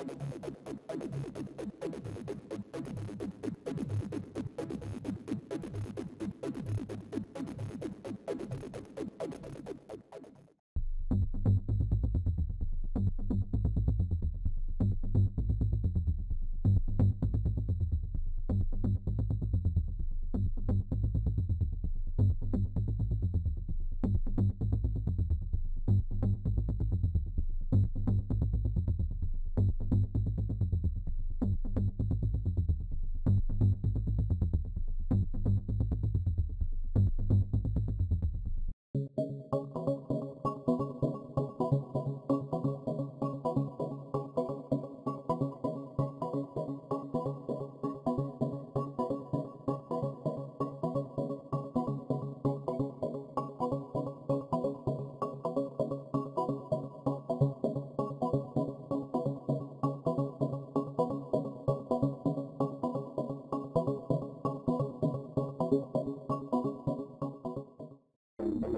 アゲッドアゲッドアゲッドアゲッド。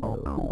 Oh.